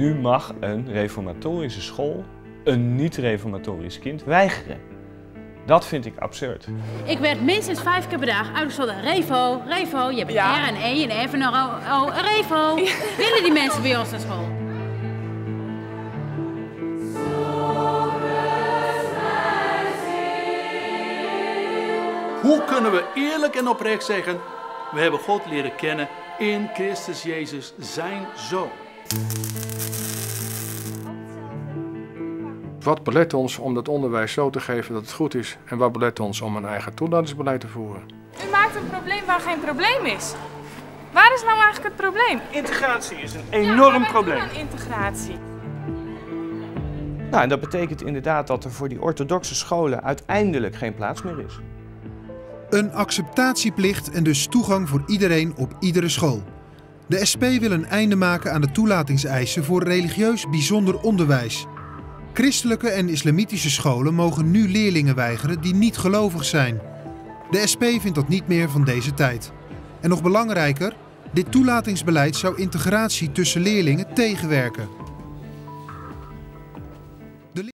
Nu mag een reformatorische school een niet-reformatorisch kind weigeren. Dat vind ik absurd. Ik werd minstens vijf keer per dag uitgescholden. Revo, Revo, je bent Ja. R en E en F en O, O, Revo. Willen die mensen bij ons naar school? Hoe kunnen we eerlijk en oprecht zeggen: we hebben God leren kennen in Christus Jezus, zijn zoon? Wat belet ons om dat onderwijs zo te geven dat het goed is? En wat belet ons om een eigen toelatingsbeleid te voeren? U maakt een probleem waar geen probleem is. Waar is nou eigenlijk het probleem? Integratie is een Ja, enorm maar wat probleem. is dan integratie. Nou, en dat betekent inderdaad dat er voor die orthodoxe scholen uiteindelijk geen plaats meer is. Een acceptatieplicht en dus toegang voor iedereen op iedere school. De SP wil een einde maken aan de toelatingseisen voor religieus bijzonder onderwijs. Christelijke en islamitische scholen mogen nu leerlingen weigeren die niet gelovig zijn. De SP vindt dat niet meer van deze tijd. En nog belangrijker, dit toelatingsbeleid zou integratie tussen leerlingen tegenwerken.